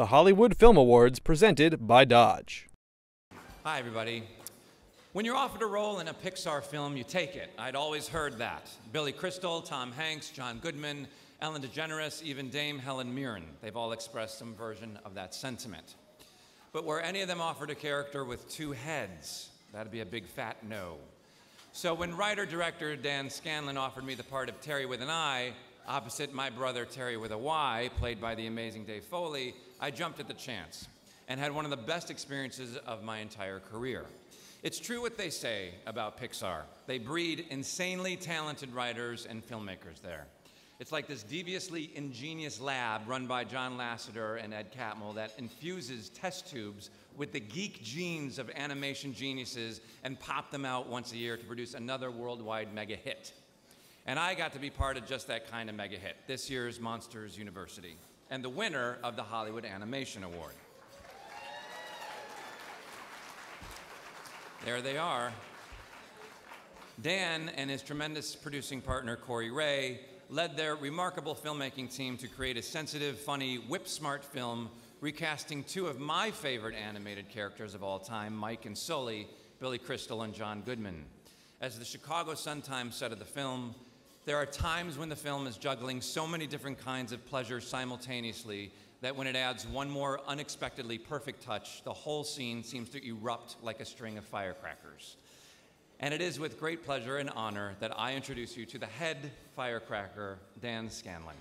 the Hollywood Film Awards presented by Dodge. Hi, everybody. When you're offered a role in a Pixar film, you take it. I'd always heard that. Billy Crystal, Tom Hanks, John Goodman, Ellen DeGeneres, even Dame Helen Mirren. They've all expressed some version of that sentiment. But were any of them offered a character with two heads? That'd be a big fat no. So when writer director Dan Scanlon offered me the part of Terry with an I, opposite my brother Terry with a Y, played by the amazing Dave Foley, I jumped at the chance and had one of the best experiences of my entire career. It's true what they say about Pixar. They breed insanely talented writers and filmmakers there. It's like this deviously ingenious lab run by John Lasseter and Ed Catmull that infuses test tubes with the geek genes of animation geniuses and pop them out once a year to produce another worldwide mega hit. And I got to be part of just that kind of mega hit, this year's Monsters University, and the winner of the Hollywood Animation Award. There they are. Dan and his tremendous producing partner, Kori Rae, led their remarkable filmmaking team to create a sensitive, funny, whip smart film recasting two of my favorite animated characters of all time, Mike and Sully, Billy Crystal and John Goodman. As the Chicago Sun-Times said of the film, there are times when the film is juggling so many different kinds of pleasure simultaneously that when it adds one more unexpectedly perfect touch, the whole scene seems to erupt like a string of firecrackers. And it is with great pleasure and honor that I introduce you to the head firecracker, Dan Scanlon.